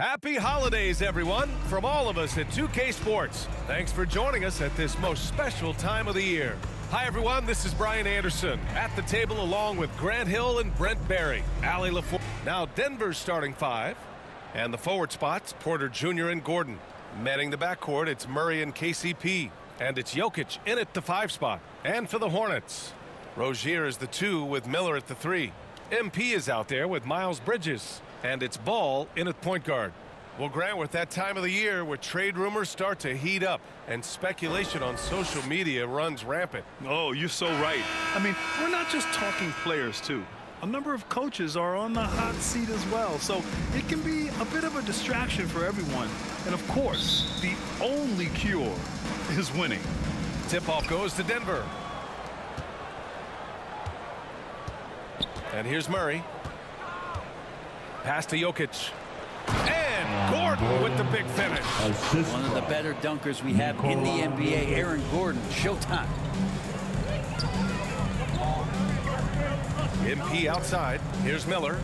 Happy holidays, everyone, from all of us at 2K Sports. Thanks for joining us at this most special time of the year. Hi, everyone. This is Brian Anderson at the table along with Grant Hill and Brent Barry. Allie LaForce. Now Denver's starting five. And the forward spots, Porter Jr. and Gordon. Manning the backcourt, it's Murray and KCP. And it's Jokic in at the five spot. And for the Hornets, Rozier is the two with Miller at the three. MP is out there with Miles Bridges. And it's Ball in at point guard. Well, Grant, we're that time of the year where trade rumors start to heat up and speculation on social media runs rampant. Oh, you're so right. I mean, we're not just talking players, too. A number of coaches are on the hot seat as well, so it can be a bit of a distraction for everyone. And, of course, the only cure is winning. Tip-off goes to Denver. And here's Murray. Pass to Jokic. And Gordon with the big finish. One of the better dunkers we have in the NBA, Aaron Gordon. Showtime. MP outside. Here's Miller.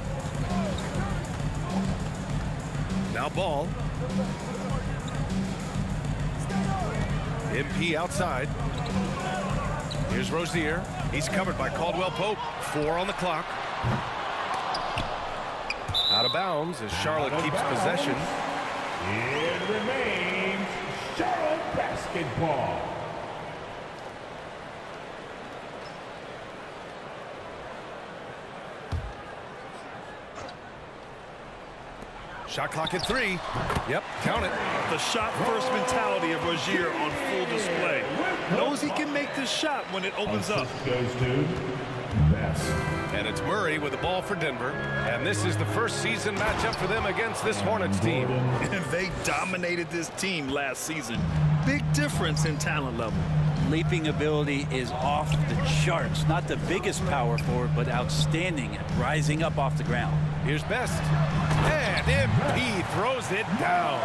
Now ball. MP outside. Here's Rozier. He's covered by Caldwell Pope. Four on the clock. Out of bounds as Charlotte keeps possession. It remains Charlotte basketball. Shot clock at three. Yep, count it. The shot-first mentality of Rozier on full display. Knows he can make this shot when it opens up. goes to Best. And it's Murray with the ball for Denver. And this is the first season matchup for them against this Hornets team. They dominated this team last season. Big difference in talent level. Leaping ability is off the charts. Not the biggest power forward, but outstanding at rising up off the ground. Here's Best. And MP throws it down.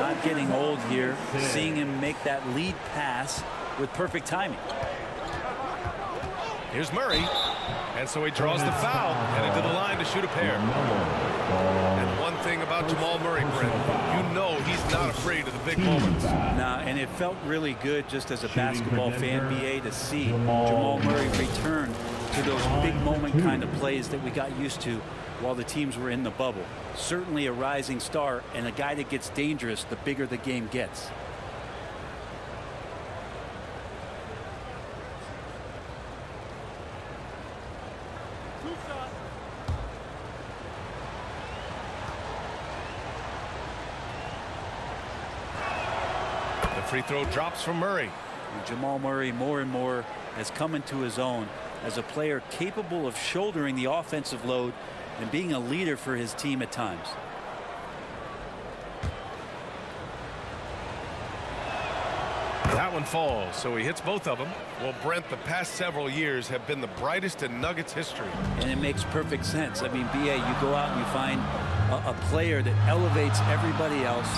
Not getting old here. Seeing him make that lead pass with perfect timing. Here's Murray. And so he draws the foul. Headed to the line to shoot a pair. And one thing about Jamal Murray, Brent, you know he's not afraid of the big moments. Now, and it felt really good just as a basketball fan, BA, to see Jamal Murray return to those big moment kind of plays that we got used to while the teams were in the bubble. Certainly a rising star and a guy that gets dangerous the bigger the game gets. Free throw drops from Murray. And Jamal Murray more and more has come into his own as a player capable of shouldering the offensive load and being a leader for his team at times. That one falls, so he hits both of them. Well, Brent, the past several years have been the brightest in Nuggets history. And it makes perfect sense. I mean, BA, you go out and you find a, a player that elevates everybody else,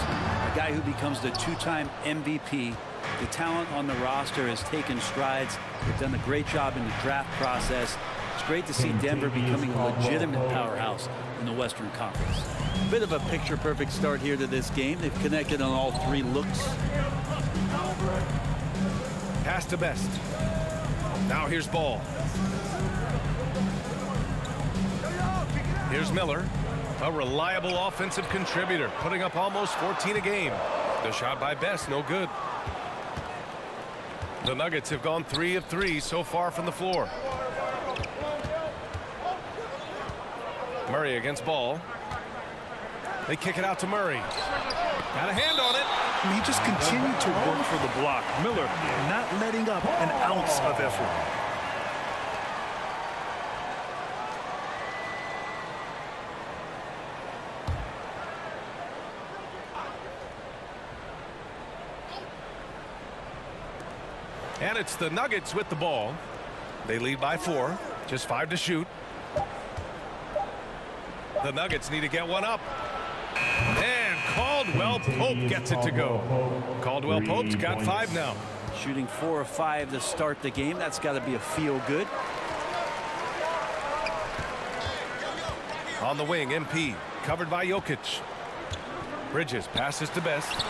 a guy who becomes the two-time MVP. The talent on the roster has taken strides. They've done a great job in the draft process. It's great to see Denver becoming a legitimate powerhouse in the Western Conference. Bit of a picture-perfect start here to this game. They've connected on all three looks. Pass to Best. Now here's Ball. Here's Miller. A reliable offensive contributor, putting up almost 14 a game. The shot by Best, no good. The Nuggets have gone three of three so far from the floor. Murray against Ball. They kick it out to Murray. Got a hand on it. He just continued to work for the block. Miller not letting up an ounce of effort. And it's the Nuggets with the ball. They lead by four. Just five to shoot. The Nuggets need to get one up. And Caldwell Pope gets it to go. Caldwell Pope's got five now. Shooting four or five to start the game. That's got to be a feel good. On the wing, MP. Covered by Jokic. Bridges passes to Best.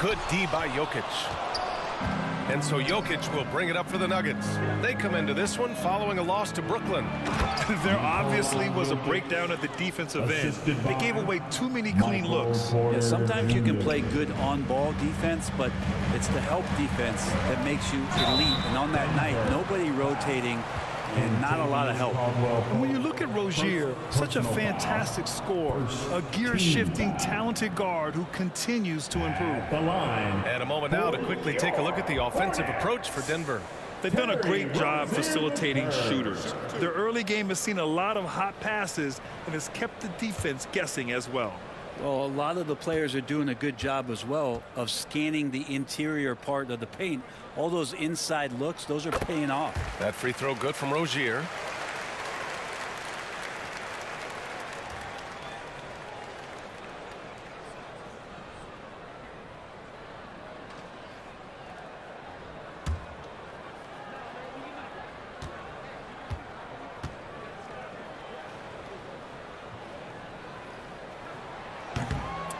Good D by Jokic. And so Jokic will bring it up for the Nuggets. They come into this one following a loss to Brooklyn. there obviously was a breakdown at the defensive end. They gave away too many clean looks. Yeah, sometimes you can play good on-ball defense, but it's the help defense that makes you elite. And on that night, nobody rotating and not a lot of help. And when you look at Rozier, such a fantastic scorer, a gear-shifting, talented guard who continues to improve. The line. And a moment now to quickly take a look at the offensive approach for Denver. They've done a great job facilitating shooters. Their early game has seen a lot of hot passes and has kept the defense guessing as well. Well, a lot of the players are doing a good job as well of scanning the interior part of the paint. All those inside looks, those are paying off. That free throw good from Rozier.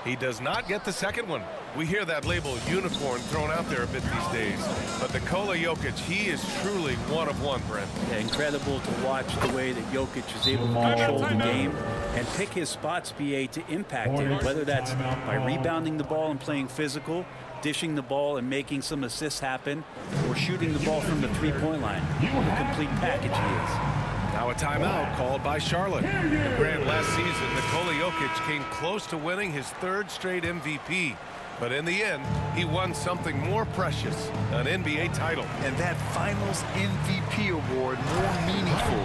He does not get the second one. We hear that label unicorn thrown out there a bit these days. But the Nikola Jokic, he is truly one of one, Brent. Yeah, incredible to watch the way that Jokic is able to control the game and pick his spots, BA, to impact it, whether that's by rebounding the ball and playing physical, dishing the ball and making some assists happen, or shooting the ball from the three-point line. What a complete package he is. Now a timeout called by Charlotte. Grant, last season, Nikola Jokic came close to winning his third straight MVP. But in the end, he won something more precious, an NBA title. And that finals MVP award more meaningful.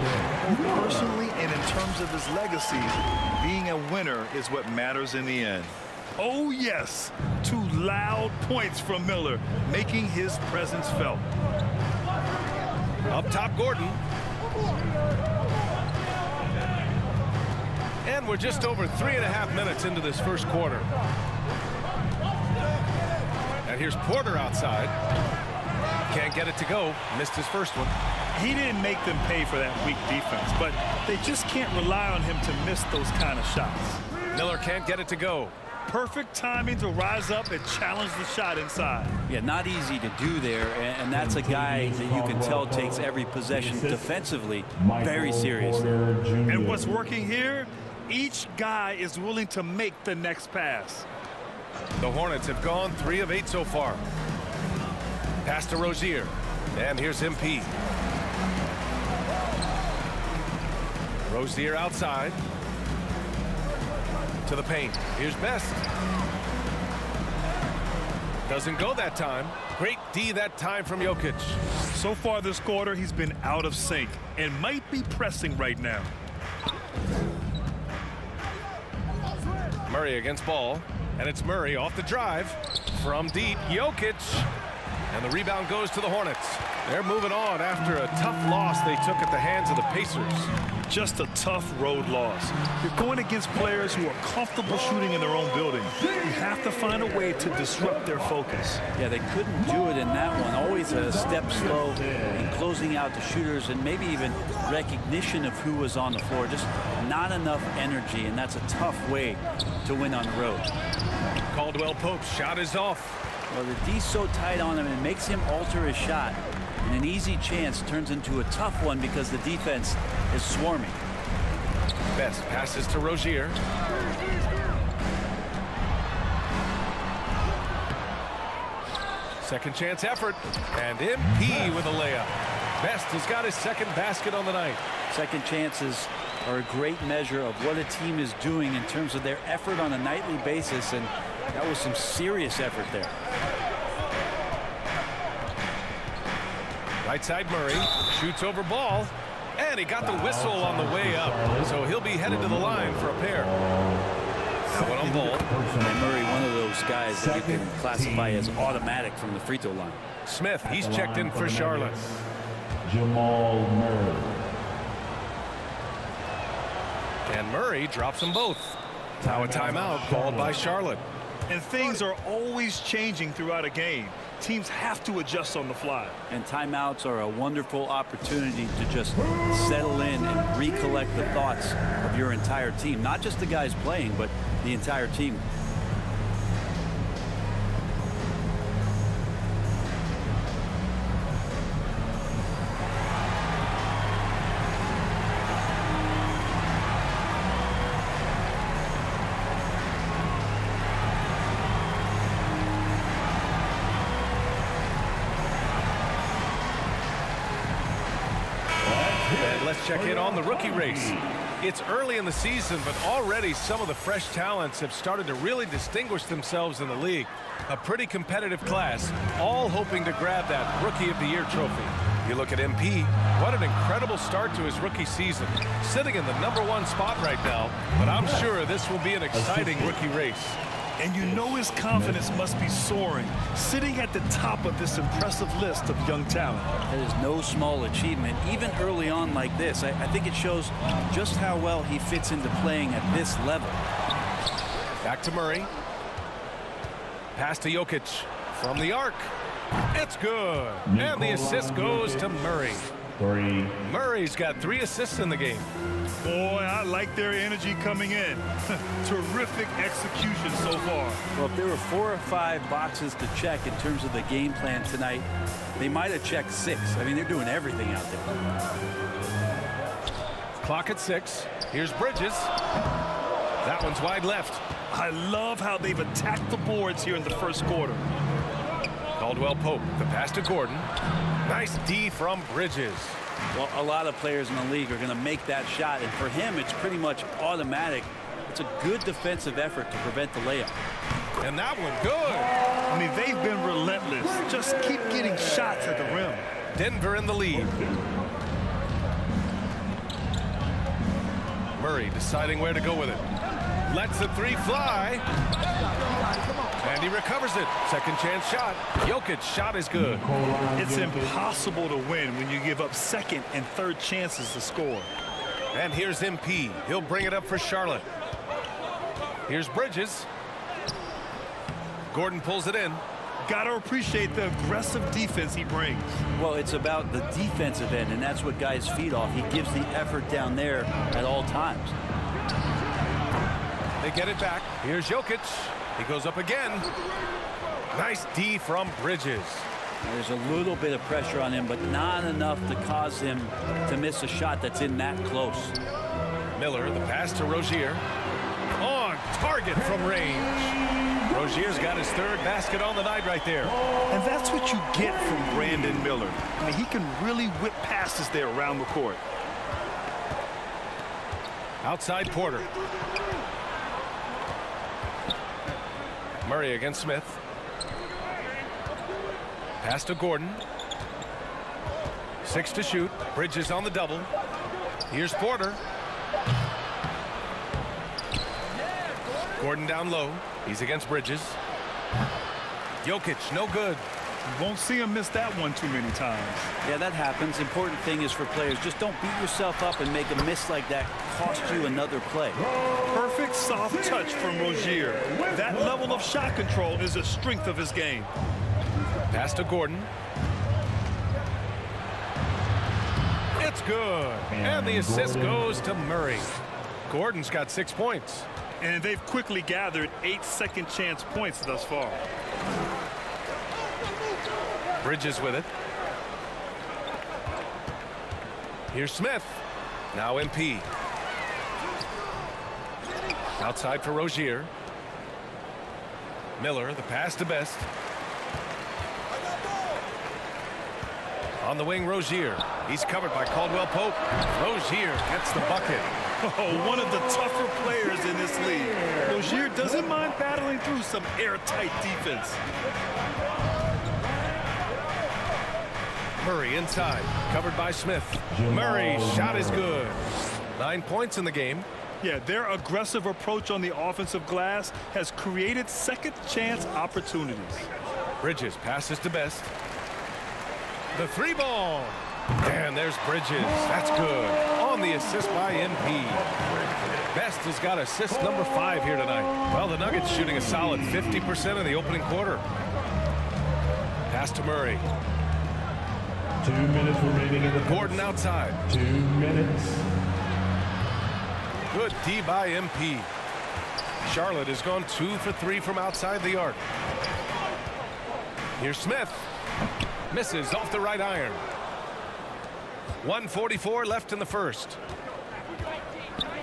Both personally and in terms of his legacy, being a winner is what matters in the end. Oh, yes, two loud points from Miller, making his presence felt. Up top, Gordon. And we're just over three and a half minutes into this first quarter. And here's Porter outside. Can't get it to go. Missed his first one. He didn't make them pay for that weak defense, but they just can't rely on him to miss those kind of shots. Miller can't get it to go. Perfect timing to rise up and challenge the shot inside. Yeah, not easy to do there, and, that's a guy that you can tell takes every possession defensively very seriously. And what's working here? Each guy is willing to make the next pass. The Hornets have gone three of eight so far. Pass to Rozier. And here's MP. Rozier outside. To the paint. Here's Best. Doesn't go that time. Great D that time from Jokic. So far this quarter, he's been out of sync and might be pressing right now. Murray against ball. And it's Murray off the drive from deep. Jokic. And the rebound goes to the Hornets. They're moving on after a tough loss they took at the hands of the Pacers. Just a tough road loss. You're going against players who are comfortable shooting in their own building. You have to find a way to disrupt their focus. Yeah, they couldn't do it in that one. Always a step slow in closing out the shooters and maybe even recognition of who was on the floor. Just not enough energy, and that's a tough way to win on the road. Caldwell Pope's shot is off. Well, the D's so tight on him, it makes him alter his shot. And an easy chance turns into a tough one because the defense is swarming. Best passes to Rozier. Second chance effort. And MP with a layup. Best has got his second basket on the night. Second chances are a great measure of what a team is doing in terms of their effort on a nightly basis. And that was some serious effort there. Right side Murray shoots over ball. And he got the whistle on the way up. So he'll be headed to the line for a pair. That one on ball. And Murray, one of those guys that you can classify as automatic from the free throw line. Smith, he's checked in for Charlotte. Jamal Murray. And Murray drops them both. Now a timeout called by Charlotte. And things are always changing throughout a game. Teams have to adjust on the fly. And timeouts are a wonderful opportunity to just settle in and recollect the thoughts of your entire team. Not just the guys playing, but the entire team. Let's check in on the rookie race. It's early in the season, but already some of the fresh talents have started to really distinguish themselves in the league. A pretty competitive class, all hoping to grab that Rookie of the Year trophy. You look at MP, what an incredible start to his rookie season. Sitting in the number one spot right now, but I'm sure this will be an exciting rookie race. And you know his confidence must be soaring, sitting at the top of this impressive list of young talent. That is no small achievement, even early on like this. I, I think it shows just how well he fits into playing at this level. Back to Murray. Pass to Jokic from the arc. It's good. And the assist goes to Murray. Three. Murray's got three assists in the game. Boy, I like their energy coming in. Terrific execution so far. Well, if there were four or five boxes to check in terms of the game plan tonight, they might have checked six. I mean, they're doing everything out there. Clock at six. Here's Bridges. That one's wide left. I love how they've attacked the boards here in the first quarter. Caldwell Pope, the pass to Gordon. Nice D from Bridges. Well, a lot of players in the league are going to make that shot, and for him, it's pretty much automatic. It's a good defensive effort to prevent the layup. And that one good. I mean, they've been relentless. Just keep getting shots at the rim. Denver in the lead. Murray deciding where to go with it. Lets the three fly. And he recovers it. Second chance shot. Jokic shot is good. It's impossible to win when you give up second and third chances to score. And here's MP. He'll bring it up for Charlotte. Here's Bridges. Gordon pulls it in. Got to appreciate the aggressive defense he brings. Well, it's about the defensive end, and that's what guys feed off. He gives the effort down there at all times. They get it back. Here's Jokic. He goes up again. Nice D from Bridges. There's a little bit of pressure on him, but not enough to cause him to miss a shot that's in that close. Miller, the pass to Rozier. On target from range. Rozier's got his third basket on the night right there. And that's what you get from Brandon Miller. I mean, he can really whip passes there around the court. Outside Porter. Murray against Smith. Pass to Gordon. Six to shoot. Bridges on the double. Here's Porter. Gordon down low. He's against Bridges. Jokic, no good. You won't see him miss that one too many times. Yeah, that happens. Important thing is for players, just don't beat yourself up and make a miss like that cost you another play. Perfect soft touch from Rozier. That level of shot control is a strength of his game. Pass to Gordon. It's good. And the assist goes to Murray. Gordon's got six points. And they've quickly gathered eight second chance points thus far. Bridges with it. Here's Smith. Now MP. Outside for Rozier. Miller, the pass to Best. On the wing, Rozier. He's covered by Caldwell Pope. Rozier gets the bucket. Oh, one of the tougher players in this league. Rozier doesn't mind battling through some airtight defense. Murray inside, covered by Smith. Murray shot is good. Nine points in the game. Yeah, their aggressive approach on the offensive glass has created second chance opportunities. Bridges passes to Best. The three ball. And there's Bridges. That's good. On the assist by MP. Best has got assist number five here tonight. Well, the Nuggets shooting a solid 50% in the opening quarter. Pass to Murray. Two minutes remaining in the Gordon outside. Two minutes. Good D by MP. Charlotte has gone two for three from outside the arc. Here's Smith. Misses off the right iron. 144 left in the first.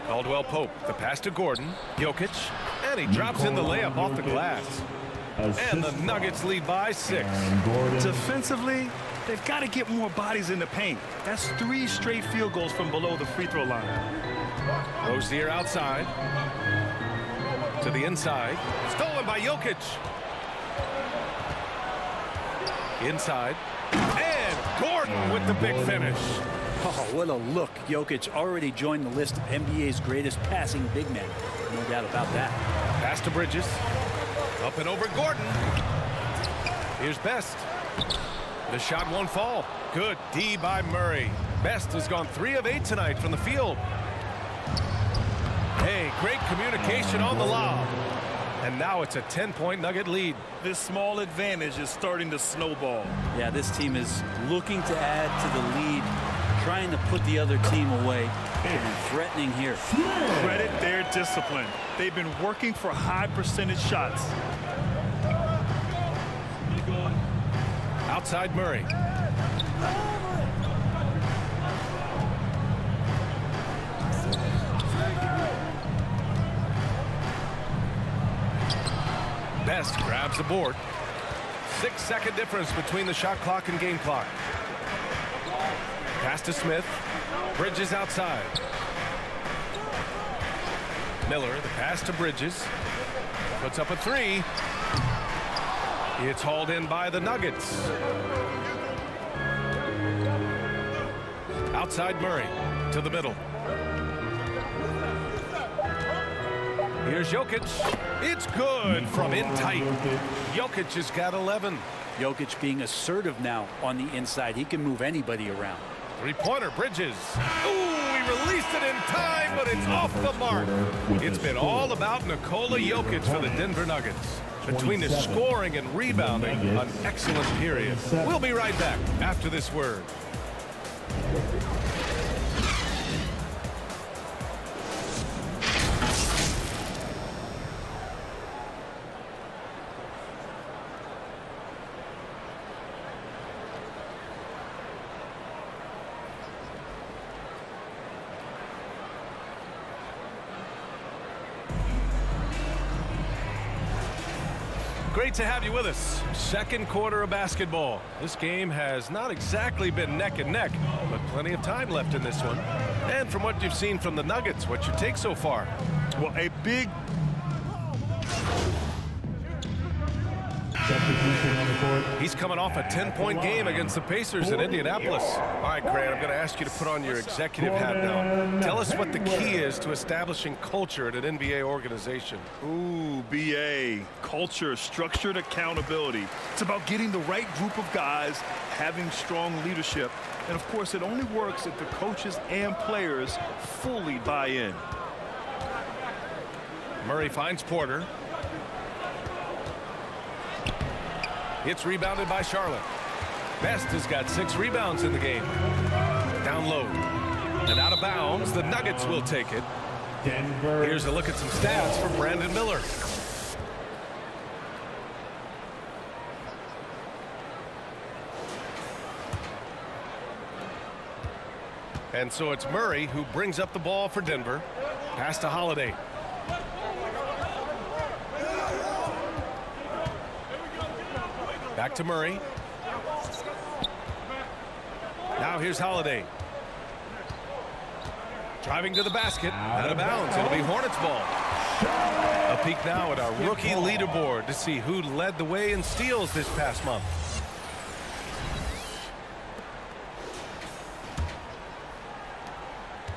Caldwell Pope, the pass to Gordon. Jokic, and he drops in the layup off the glass. And the Nuggets lead by six. Defensively, they've got to get more bodies in the paint. That's three straight field goals from below the free throw line. Rozier outside. To the inside. Stolen by Jokic. Inside. And Gordon with the big finish. Oh, what a look. Jokic already joined the list of NBA's greatest passing big men. No doubt about that. Pass to Bridges. Up and over Gordon. Here's Best. The shot won't fall. Good D by Murray. Best has gone three of eight tonight from the field. Hey, great communication on the lob. And now it's a 10-point Nugget lead. This small advantage is starting to snowball. Yeah, this team is looking to add to the lead, trying to put the other team away, and threatening here. Credit their discipline. They've been working for high percentage shots. Outside Murray. Best grabs the board. Six second difference between the shot clock and game clock. Pass to Smith. Bridges outside. Miller, the pass to Bridges. Puts up a three. It's hauled in by the Nuggets. Outside Murray to the middle. Here's Jokic. It's good from in tight. Jokic has got 11. Jokic being assertive now on the inside. He can move anybody around. Three-pointer, Bridges. Ooh, he released it in time, but it's off the mark. It's been all about Nikola Jokic for the Denver Nuggets. Between the scoring and rebounding, an excellent period. We'll be right back after this word. Great to have you with us. Second quarter of basketball. This game has not exactly been neck and neck, but plenty of time left in this one. And from what you've seen from the Nuggets, what's your take so far? Well, a big He's coming off a 10-point game against the Pacers in Indianapolis. All right, Grant, I'm going to ask you to put on your executive hat now. Tell us what the key is to establishing culture at an NBA organization. Ooh, BA. Culture, structured accountability. It's about getting the right group of guys, having strong leadership. And of course, it only works if the coaches and players fully buy in. Murray finds Porter. It's rebounded by Charlotte. Best has got six rebounds in the game. Down low. And out of bounds. The Nuggets will take it. Denver. Here's a look at some stats from Brandon Miller. And so it's Murray who brings up the ball for Denver. Pass to Holiday. Back to Murray. Now here's Holiday. Driving to the basket. Out of bounds. It'll be Hornets ball. A peek now at our rookie leaderboard to see who led the way in steals this past month.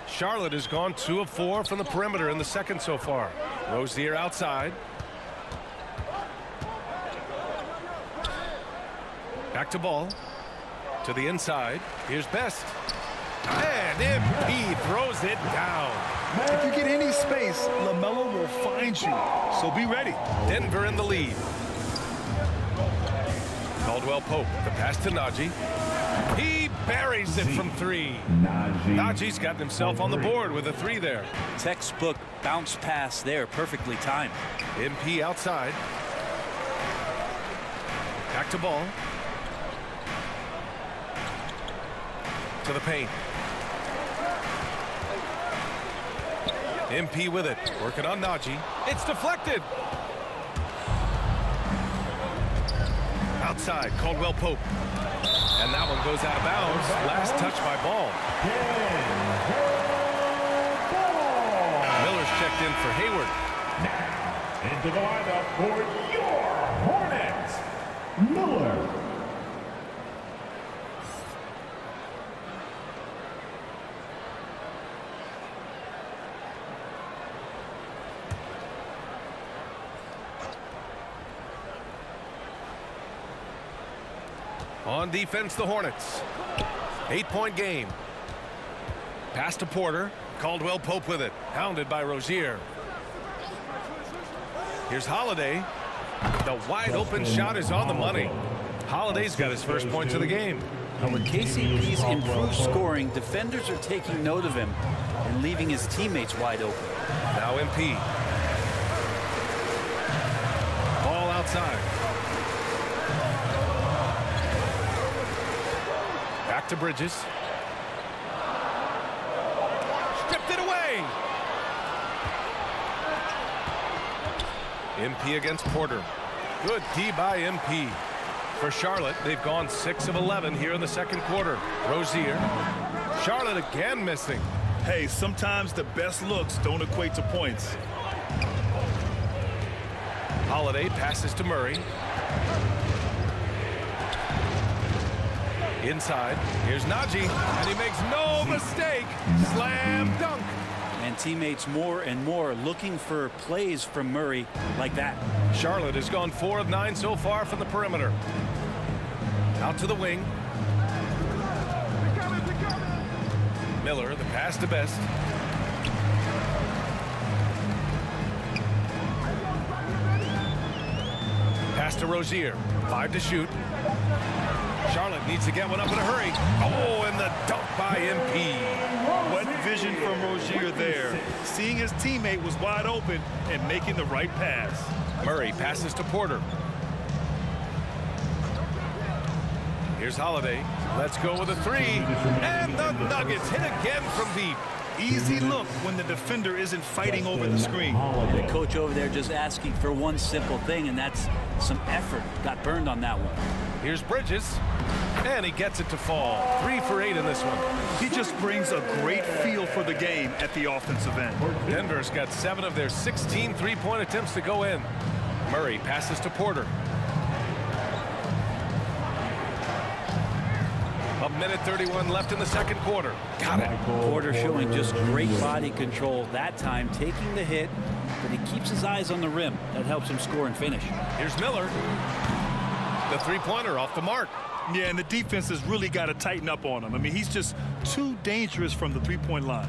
Charlotte has gone two of four from the perimeter in the second so far. Rozier outside. Back to ball. To the inside. Here's Best. And MP throws it down. If you get any space, LaMelo will find you. So be ready. Denver in the lead. Caldwell Pope. The pass to Nnaji. He buries it from three. Nnaji. Nnaji's gotten himself on the board with a three there. Textbook bounce pass there, perfectly timed. MP outside. Back to ball. To the paint. MP with it. Working on Nnaji. It's deflected. Outside. Caldwell Pope. And that one goes out of bounds. Last touch by Ball. Miller's checked in for Hayward. Now, into the lineup for your Hornets, Miller. On defense, the Hornets. Eight-point game. Pass to Porter. Caldwell Pope with it. Hounded by Rozier. Here's Holiday. The wide open shot is on the money. Holiday's got his first points of the game. Now with KCP's improved scoring, defenders are taking note of him and leaving his teammates wide open. Now MP. Ball outside. Back to Bridges. Stripped it away. MP against Porter. Good D by MP. For Charlotte, they've gone 6 of 11 here in the second quarter. Rozier. Charlotte again missing. Hey, sometimes the best looks don't equate to points. Holiday passes to Murray. Inside. Here's Nnaji. And he makes no mistake. Slam dunk. And teammates more and more looking for plays from Murray like that. Charlotte has gone four of nine so far from the perimeter. Out to the wing. Miller, the pass to Best. Pass to Rozier. Five to shoot. Charlotte needs to get one up in a hurry. Oh, and the dunk by MP. What vision from Rozier there. Seeing his teammate was wide open and making the right pass. Murray passes to Porter. Here's Holiday. Let's go with a three. And the Nuggets hit again from deep. Easy look when the defender isn't fighting over the screen. The coach over there just asking for one simple thing, and that's some effort. Got burned on that one. Here's Bridges. And he gets it to fall. Three for eight in this one. He just brings a great feel for the game at the offensive end. Denver's got seven of their 16 three-point attempts to go in. Murray passes to Porter. A minute 31 left in the second quarter. Got it. Porter showing just great body control that time, taking the hit, but he keeps his eyes on the rim. That helps him score and finish. Here's Miller. The three-pointer off the mark. Yeah, and the defense has really got to tighten up on him. I mean, he's just too dangerous from the three-point line.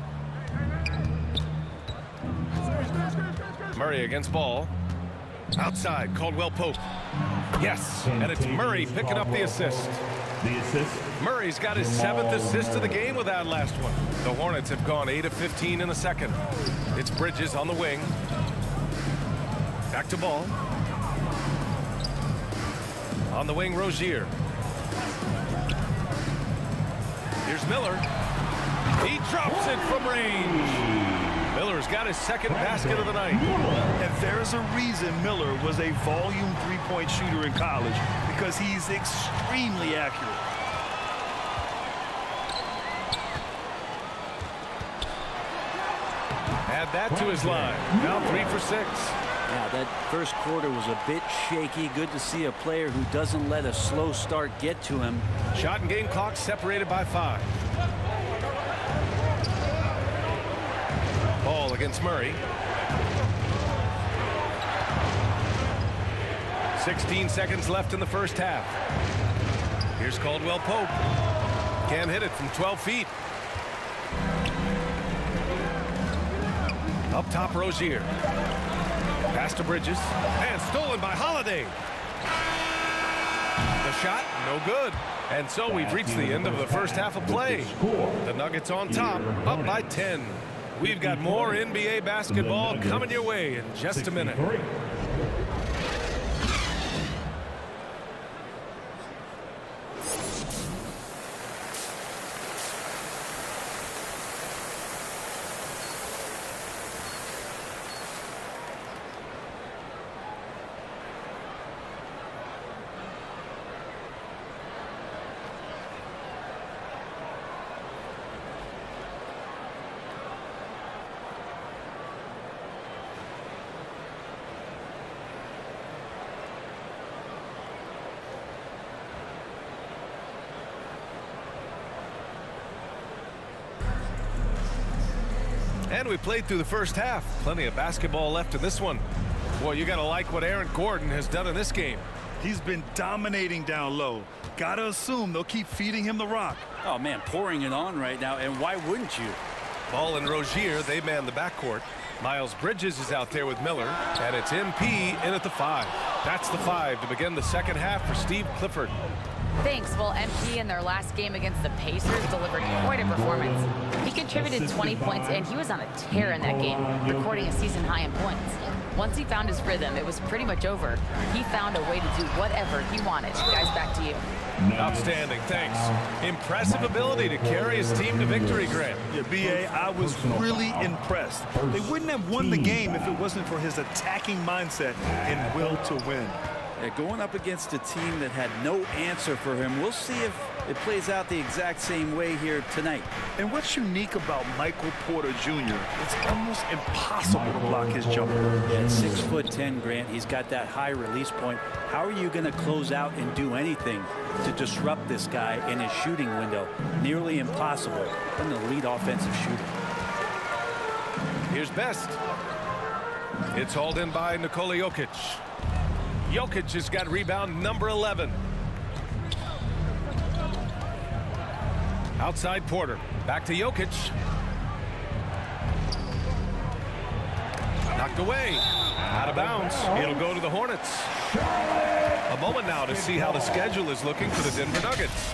Murray against ball. Outside, Caldwell Pope. Yes, and it's Murray picking up the assist. The assist. Murray's got his seventh assist of the game with that last one. The Hornets have gone 8 of 15 in the second. It's Bridges on the wing. Back to ball. On the wing, Rozier. Here's Miller. He drops it from range. Miller's got his second basket of the night. And there's a reason Miller was a volume three-point shooter in college because he's extremely accurate. Add that to his line. Now three for six. Yeah, that first quarter was a bit shaky. Good to see a player who doesn't let a slow start get to him. Shot and game clock separated by five. Ball against Murray. 16 seconds left in the first half. Here's Caldwell Pope. Can't hit it from 12 feet. Up top, Rozier. Pass to Bridges. And stolen by Holiday. The shot, no good. And so we've reached the end of the first half of play. The Nuggets on top, up by 10. We've got more NBA basketball coming your way in just a minute. And we played through the first half. Plenty of basketball left in this one. Boy, you got to like what Aaron Gordon has done in this game. He's been dominating down low. Gotta assume they'll keep feeding him the rock. Oh, man, pouring it on right now, and why wouldn't you? Ball and Rozier, they man the backcourt. Miles Bridges is out there with Miller, and it's MP in at the five. That's the five to begin the second half for Steve Clifford. Thanks. Well, MP in their last game against the Pacers delivered quite a performance. He contributed 20 points, and he was on a tear in that game, recording a season high in points. Once he found his rhythm, it was pretty much over. He found a way to do whatever he wanted. Guys, back to you. Outstanding, thanks. Impressive ability to carry his team to victory, Grant. Yeah, B.A., I was really impressed. They wouldn't have won the game if it wasn't for his attacking mindset and will to win. Yeah, going up against a team that had no answer for him. We'll see if it plays out the exact same way here tonight. And what's unique about Michael Porter Jr., it's almost impossible to block his jumper. At six foot ten, Grant, he's got that high release point. How are you going to close out and do anything to disrupt this guy in his shooting window? Nearly impossible from the lead offensive shooter. Here's Best. It's hauled in by Nikola Jokic. Jokic has got rebound number 11. Outside Porter. Back to Jokic. Knocked away. Out of bounds. It'll go to the Hornets. A moment now to see how the schedule is looking for the Denver Nuggets.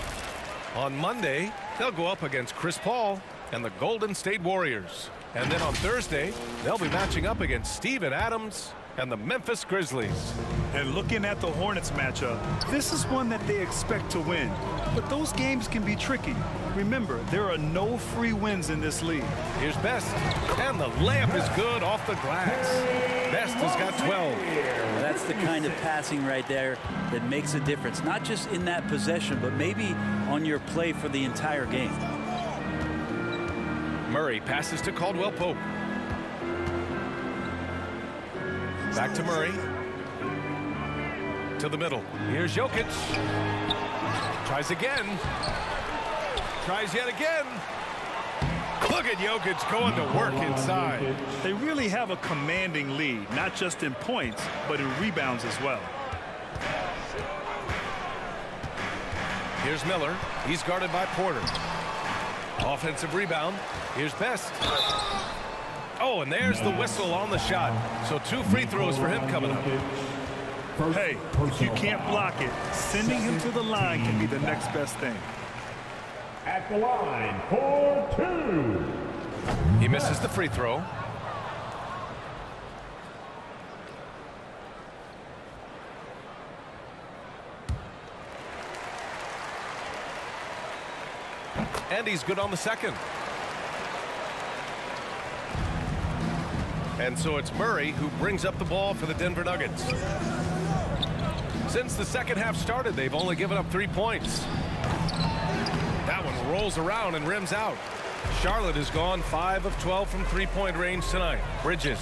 On Monday, they'll go up against Chris Paul and the Golden State Warriors. And then on Thursday, they'll be matching up against Steven Adams and the Memphis Grizzlies. And looking at the Hornets matchup, this is one that they expect to win. But those games can be tricky. Remember, there are no free wins in this league. Here's Best. And the layup is good off the glass. Best has got 12. That's the kind of passing right there that makes a difference. Not just in that possession, but maybe on your play for the entire game. Murray passes to Caldwell Pope. Back to Murray. To the middle. Here's Jokic. Tries again. Tries yet again. Look at Jokic going to work inside. They really have a commanding lead, not just in points, but in rebounds as well. Here's Miller. He's guarded by Porter. Offensive rebound. Here's Best. Oh, and there's the whistle on the shot. So two free throws for him coming up. Hey, if you can't block it, sending him to the line can be the next best thing. At the line for two. He misses the free throw. And he's good on the second. And so it's Murray who brings up the ball for the Denver Nuggets. Since the second half started, they've only given up three points. That one rolls around and rims out. Charlotte has gone 5 of 12 from three-point range tonight. Bridges.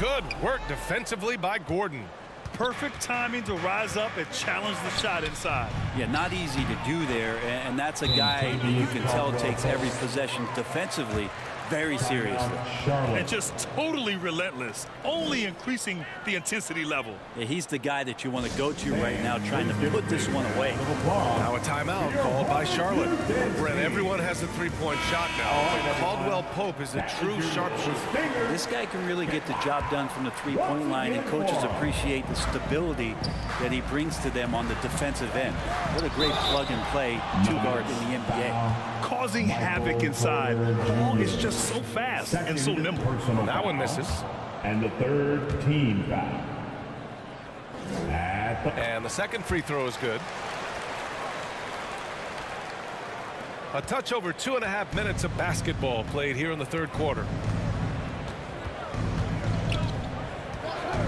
Good work defensively by Gordon. Perfect timing to rise up and challenge the shot inside. Yeah, not easy to do there, and that's a guy that you can tell takes every possession defensively very seriously. And just totally relentless, only increasing the intensity level. Yeah, he's the guy that you want to go to right now, trying to put this one away. Now a timeout called by Charlotte. Brent, everyone has a three-point shot now. Caldwell Pope is a true sharpshooter. This guy can really get the job done from the three-point line, and coaches appreciate the stability that he brings to them on the defensive end. What a great plug-and-play two-guard in the NBA. Causing havoc inside. Paul is just so fast and so nimble. That one misses. And the third team foul. And the second free throw is good. A touch over two and a half minutes of basketball played here in the third quarter.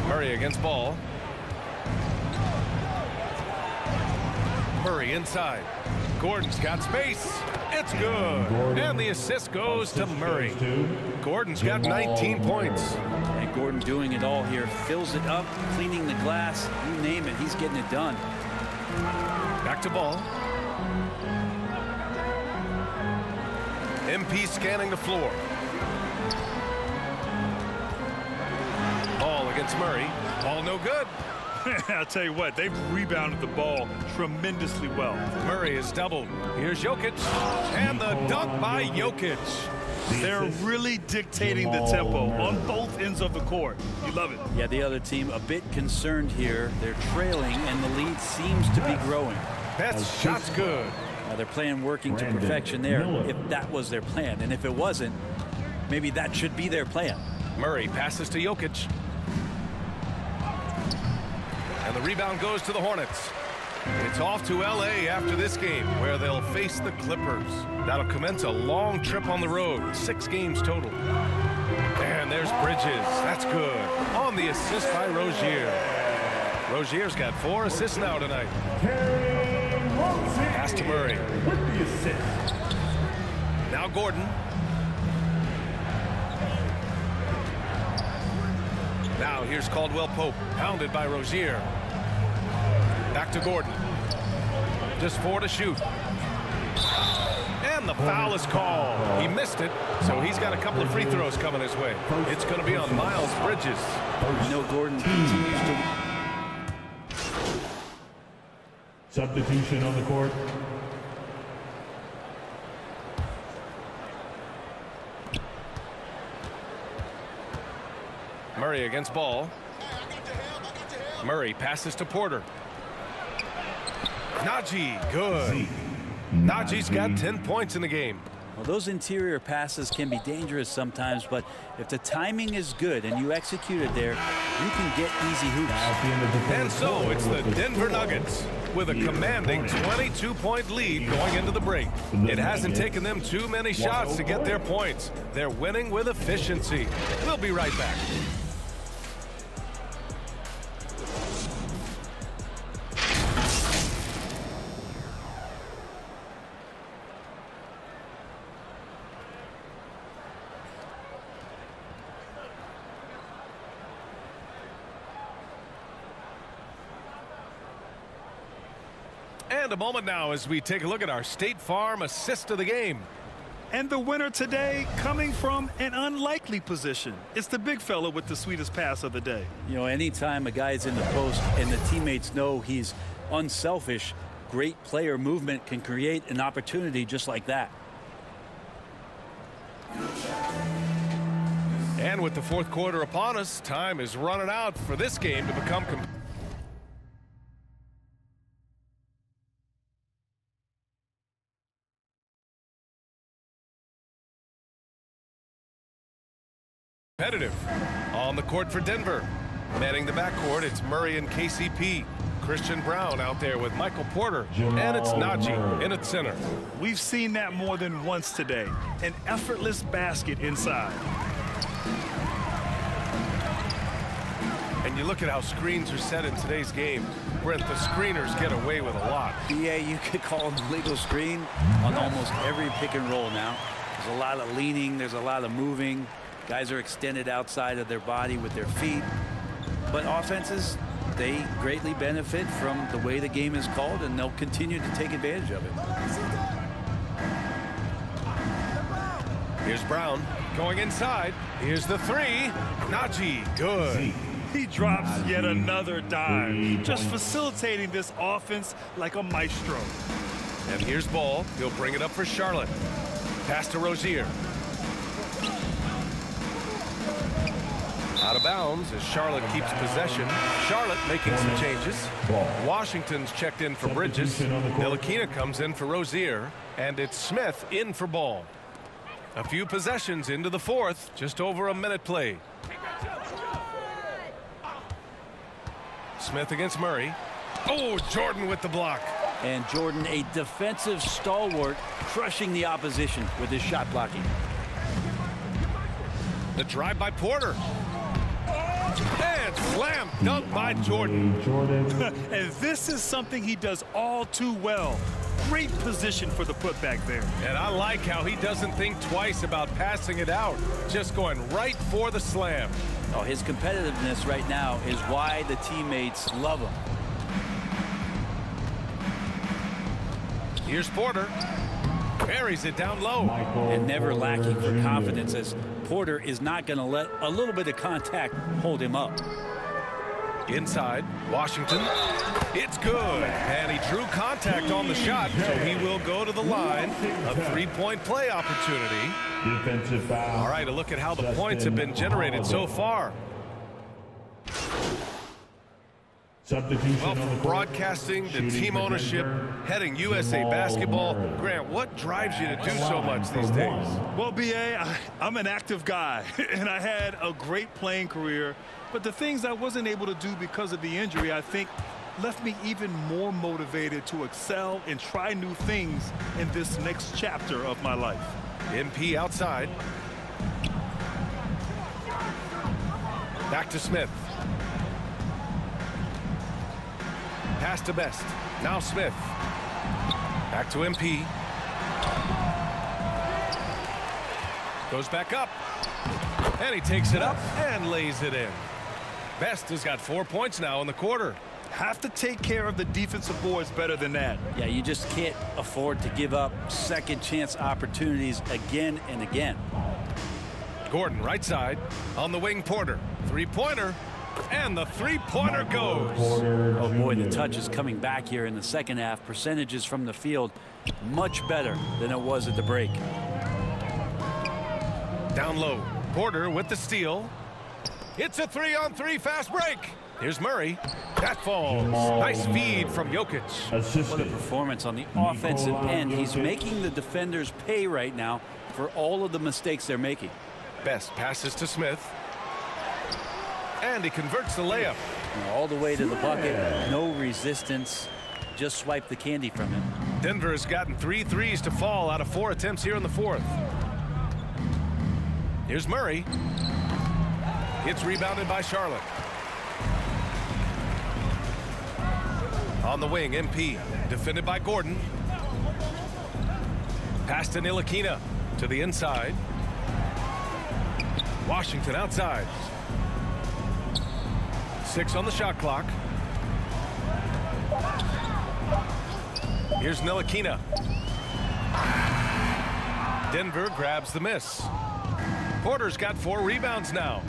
Murray against ball. Murray inside. Gordon's got space. It's good. And the assist goes to Murray. Gordon's got 19 points. And Gordon doing it all here. Fills it up, cleaning the glass. You name it, he's getting it done. Back to ball. MP scanning the floor. Ball against Murray. Ball no good. I'll tell you what, they've rebounded the ball tremendously well. Murray is doubled. Here's Jokic. And the dunk by Jokic. They're really dictating the tempo on both ends of the court. You love it. Yeah, the other team a bit concerned here. They're trailing, and the lead seems to be growing. That shot's good. Now they're playing working to perfection there if that was their plan. And if it wasn't, maybe that should be their plan. Murray passes to Jokic. And the rebound goes to the Hornets. It's off to L.A. after this game, where they'll face the Clippers. That'll commence a long trip on the road, six games total. And there's Bridges. That's good. On the assist by Rozier. Rozier's got four assists now tonight. Pass to Murray. With the assist. Now Gordon. Now here's Caldwell Pope, pounded by Rozier. Back to Gordon. Just four to shoot. And the foul is called. He missed it, so he's got a couple of free throws coming his way. It's going to be on Miles Bridges. You know, Gordon continues to Substitution on the court. Murray against ball. Murray passes to Porter. Nnaji, good. Nnaji's got 10 points in the game. Well, those interior passes can be dangerous sometimes, but if the timing is good and you execute it there, you can get easy hoops. At the end of the third And so it's the Denver Nuggets with a commanding 22-point lead going into the break. It hasn't taken them too many shots to get their points. They're winning with efficiency. We'll be right back. Moment now as we take a look at our State Farm assist of the game. And the winner today coming from an unlikely position. It's the big fella with the sweetest pass of the day. You know, anytime a guy's in the post and the teammates know he's unselfish, great player movement can create an opportunity just like that. And with the fourth quarter upon us, time is running out for this game to become com competitive. On the court for Denver. Manning the backcourt, it's Murray and KCP. Christian Braun out there with Michael Porter. And it's Nnaji in at center. We've seen that more than once today. An effortless basket inside. And you look at how screens are set in today's game. Brent, the screeners get away with a lot. Yeah, you could call them legal screen on almost every pick and roll now. There's a lot of leaning. There's a lot of moving. Guys are extended outside of their body with their feet. But offenses, they greatly benefit from the way the game is called, and they'll continue to take advantage of it. Here's Braun going inside. Here's the three. Nnaji, good. He drops yet another dime, just facilitating this offense like a maestro. And here's Ball. He'll bring it up for Charlotte. Pass to Rozier. Out of bounds as Charlotte keeps possession. Charlotte making some changes. Washington's checked in for Bridges. Ntilikina comes in for Rozier. And it's Smith in for Ball. A few possessions into the fourth. Just over a minute played. Smith against Murray. Oh, Jordan with the block. And Jordan, a defensive stalwart, crushing the opposition with his shot blocking. The drive by Porter. And slam dunk by Jordan. Jordan. And this is something he does all too well. Great position for the putback there. And I like how he doesn't think twice about passing it out. Just going right for the slam. Oh, his competitiveness right now is why the teammates love him. Here's Porter. Buries it down low. And never lacking for confidence as Porter is not going to let a little bit of contact hold him up. Inside, Washington. It's good. And he drew contact on the shot, so he will go to the line. A three-point play opportunity. Defensive foul. All right, a look at how the points have been generated so far. Well, on the from broadcasting to team ownership, Denver, heading USA Jamal basketball. Murray. Grant, what drives you to do so much these days? one. Well, BA, I, I'm an active guy, and I had a great playing career. But the things I wasn't able to do because of the injury, I think, left me even more motivated to excel and try new things in this next chapter of my life. MP outside. Back to Smith. Pass to Best. Now Smith. Back to MP. Goes back up. And he takes it up and lays it in. Best has got four points now in the quarter. Have to take care of the defensive boards better than that. Yeah, you just can't afford to give up second chance opportunities again and again. Gordon right side. On the wing Porter. Three-pointer. And the three-pointer goes. Oh boy, the touch is coming back here in the second half. Percentages from the field much better than it was at the break. Down low. Porter with the steal. It's a three-on-three fast break. Here's Murray. That falls. Nice feed from Jokic. What a performance on the offensive end. He's making the defenders pay right now for all of the mistakes they're making. Best passes to Smith. And he converts the layup. All the way to the bucket, no resistance. Just swipe the candy from him. Denver has gotten three threes to fall out of four attempts here in the fourth. Here's Murray. Gets rebounded by Charlotte. On the wing, MP. Defended by Gordon. Pass to Ntilikina. To the inside. Washington outside. Six on the shot clock. Here's Ntilikina. Denver grabs the miss. Porter's got four rebounds now.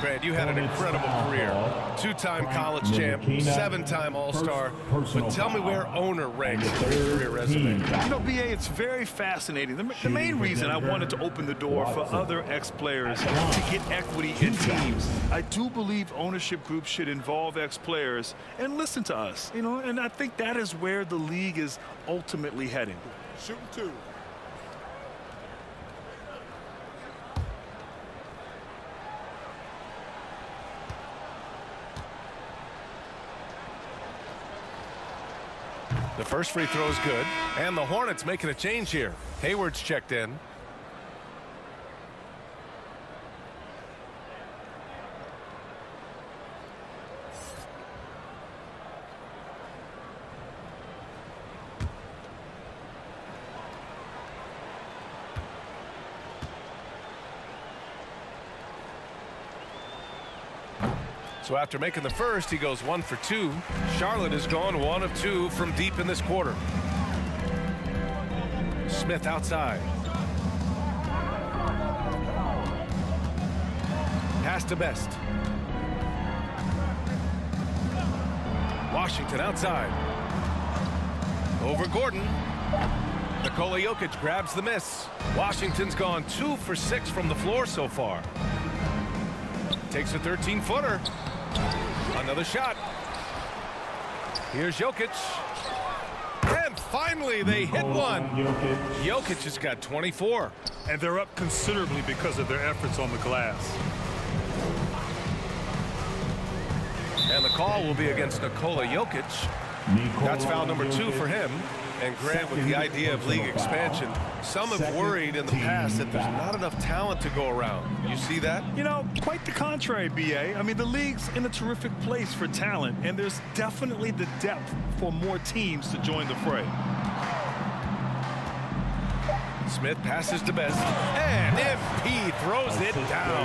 Grant, you had an incredible career. Two-time college champ, seven-time All-Star. But tell me where owner ranks in your career resume. You know, BA, it's very fascinating. The, the main reason I wanted to open the door for other ex-players to get equity in teams. I do believe ownership groups should involve ex-players and listen to us, you know, and I think that is where the league is ultimately heading. Shooting two. First free throw is good. And the Hornets making a change here. Hayward's checked in. So after making the first, he goes one for two. Charlotte has gone one of two from deep in this quarter. Smith outside. Pass to Best. Washington outside. Over Gordon. Nikola Jokic grabs the miss. Washington's gone two for six from the floor so far. Takes a 13-footer. Another shot. Here's Jokic. And finally, they hit oh, one. Jokic. Jokic has got 24. And they're up considerably because of their efforts on the glass. And the call will be against Nikola Jokic. Nikola That's foul number two for him. And Grant, with the idea of league expansion, some have worried in the past that there's not enough talent to go around. You see that? You know, quite the contrary, BA. I mean, the league's in a terrific place for talent, and there's definitely the depth for more teams to join the fray. Smith passes to Best, and MP throws it down.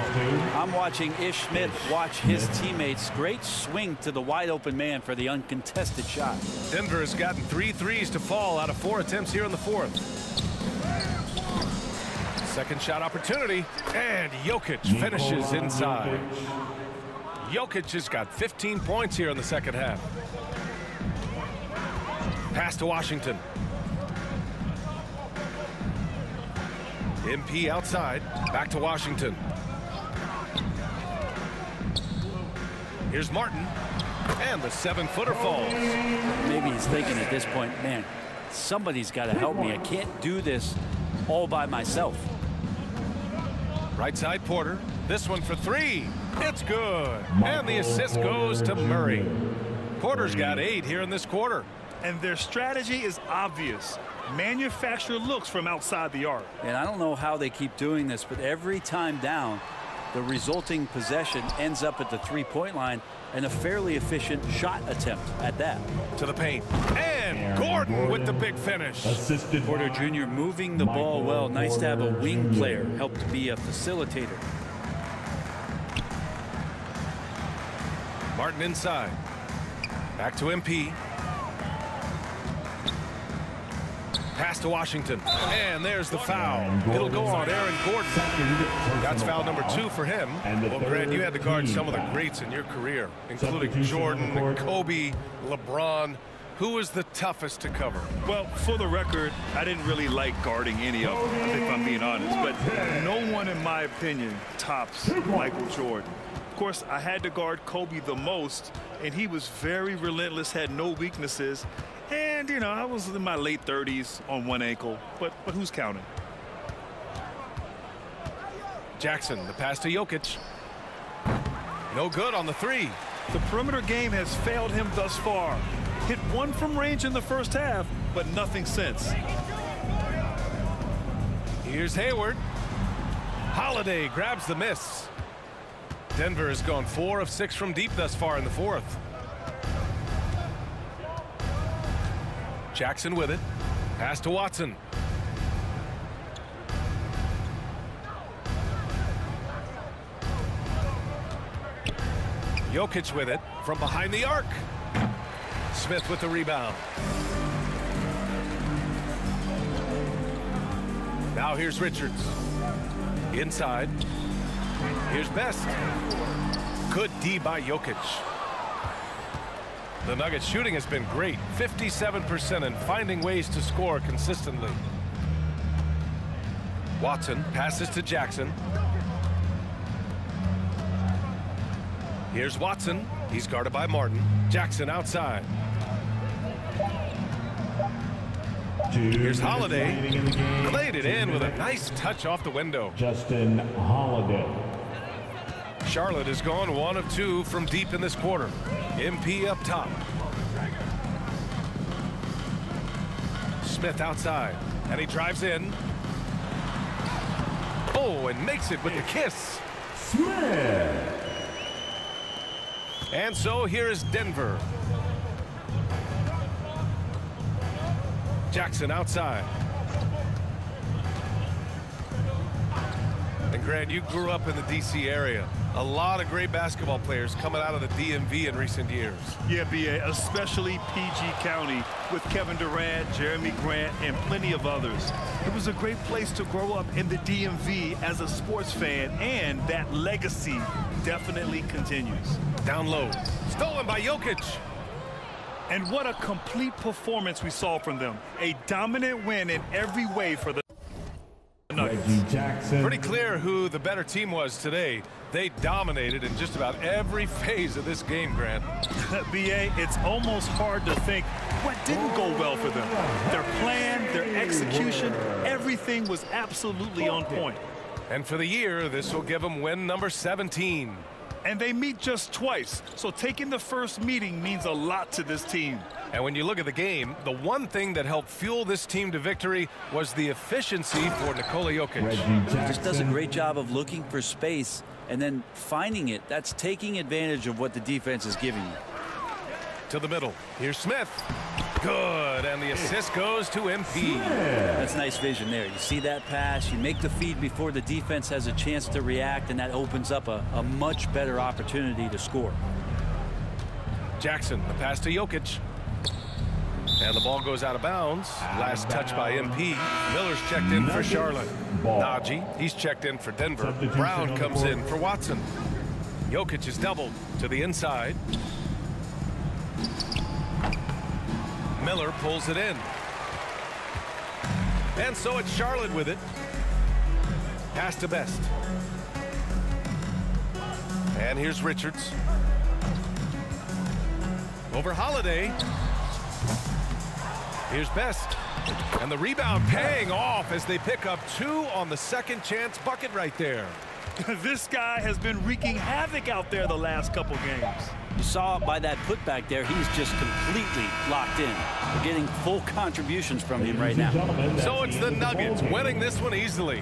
I'm watching Ish Smith watch his teammates. Great swing to the wide open man for the uncontested shot. Denver has gotten three threes to fall out of four attempts here in the fourth. Second shot opportunity, and Jokic finishes inside. Jokic has got 15 points here in the second half. Pass to Washington. MP outside. Back to Washington. Here's Martin. And the seven-footer falls. Maybe he's thinking at this point, man, somebody's got to help me. I can't do this all by myself. Right side Porter. This one for three. It's good. And the assist goes to Murray. Porter's got eight here in this quarter. And their strategy is obvious. Manufacture looks from outside the arc. And I don't know how they keep doing this, but every time down, the resulting possession ends up at the three-point line and a fairly efficient shot attempt at that. To the paint. And Gordon with the big finish. Assisted Porter Jr. moving the ball well. Nice to have a wing player help to be a facilitator. Martin inside. Back to MP. Pass to Washington. And there's the foul. It'll go on Aaron Gordon. That's foul number two for him. Well, Grant, you had to guard some of the greats in your career, including Jordan, Kobe, LeBron. Who was the toughest to cover? Well, for the record, I didn't really like guarding any of them, if I'm being honest. But no one, in my opinion, tops Michael Jordan. Of course, I had to guard Kobe the most, and he was very relentless, had no weaknesses. And, you know, I was in my late 30s on one ankle, but, but who's counting? Jackson, the pass to Jokic. No good on the three. The perimeter game has failed him thus far. Hit one from range in the first half, but nothing since. Here's Hayward. Holiday grabs the miss. Denver has gone four of six from deep thus far in the fourth. Jackson with it. Pass to Watson. Jokic with it from behind the arc. Smith with the rebound. Now here's Richards. Inside. Here's Best. Good D by Jokic. The Nuggets shooting has been great. 57% and finding ways to score consistently. Watson passes to Jackson. Here's Watson. He's guarded by Martin. Jackson outside. Here's Holiday. Played it in with a nice touch off the window. Justin Holiday. Charlotte has gone one of two from deep in this quarter. MP up top. Smith outside. And he drives in. Oh, and makes it with the kiss. Smith. And so here is Denver. Jackson outside. And Grant, you grew up in the D.C. area. A lot of great basketball players coming out of the DMV in recent years. Yeah, BA, especially PG County with Kevin Durant, Jerami Grant, and plenty of others. It was a great place to grow up in the DMV as a sports fan, and that legacy definitely continues. Down low. Stolen by Jokic. And what a complete performance we saw from them. A dominant win in every way for the Nuggets. Pretty clear who the better team was today. They dominated in just about every phase of this game, Grant. BA, it's almost hard to think what didn't go well for them. Their plan, their execution, everything was absolutely on point. And for the year, this will give them win number 17. And they meet just twice, so taking the first meeting means a lot to this team. And when you look at the game, the one thing that helped fuel this team to victory was the efficiency for Nikola Jokic. Reggie Just does a great job of looking for space and then finding it. That's taking advantage of what the defense is giving you. to the middle. Here's Smith. Good, and the assist goes to MP. That's nice vision there. You see that pass, you make the feed before the defense has a chance to react, and that opens up a, a much better opportunity to score. Jackson, the pass to Jokic. And the ball goes out of bounds. Last touch by MP. Miller's checked in for Charlotte. Nnaji, he's checked in for Denver. Braun comes in for Watson. Jokic is doubled to the inside. Miller pulls it in. And so it's Charlotte with it. Pass to Best. And here's Richards. Over Holiday. Here's Best. And the rebound paying off as they pick up two on the second chance bucket right there. this guy has been wreaking havoc out there the last couple games. You saw by that putback there. He's just completely locked in. We're getting full contributions from him right now. So it's the Nuggets winning this one easily.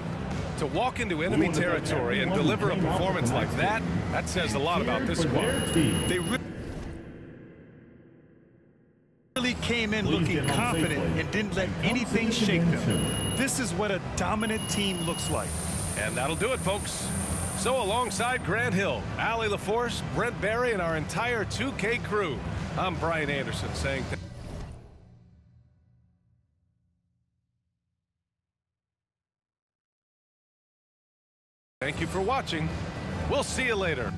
To walk into enemy territory and deliver a performance like that, that says a lot about this squad. They really came in looking confident and didn't let anything shake them. This is what a dominant team looks like. And that'll do it, folks. So alongside Grant Hill, Allie LaForce, Brent Barry, and our entire 2K crew, I'm Brian Anderson saying Thank you for watching. We'll see you later.